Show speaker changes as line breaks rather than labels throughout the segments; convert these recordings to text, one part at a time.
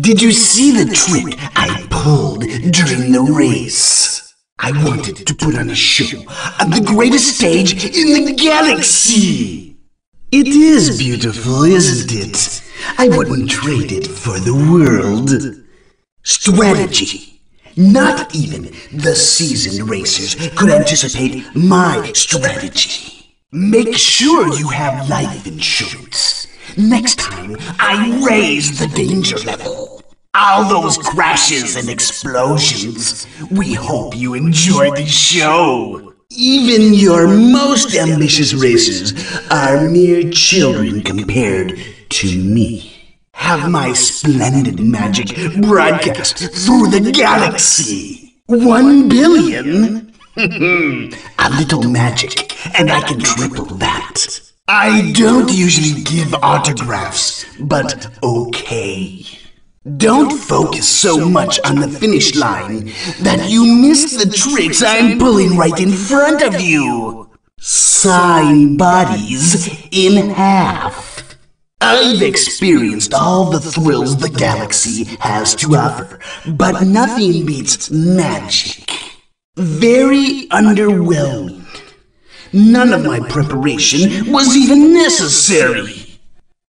Did you see the trick I pulled during the race? I wanted to put on a show on the greatest stage in the galaxy. It is beautiful, isn't it? I wouldn't trade it for the world. Strategy. Not even the seasoned racers could anticipate my strategy. Make sure you have life insurance. Next time, I raise the danger level. All those crashes and explosions. We hope you enjoy the show. Even your most ambitious races are mere children compared to me. Have my splendid magic broadcast through the galaxy. One billion? A little magic, and I can triple that. I don't usually give autographs, but okay. Don't focus so much on the finish line that you miss the tricks I'm pulling right in front of you. Sign bodies in half. I've experienced all the thrills the galaxy has to offer, but nothing beats magic. Very underwhelming. None of my preparation was even necessary.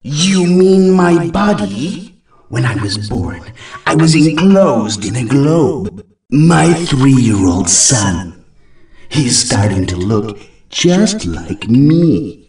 You mean my body? When I was born, I was enclosed in a globe. My three year old son. He's starting to look just like me.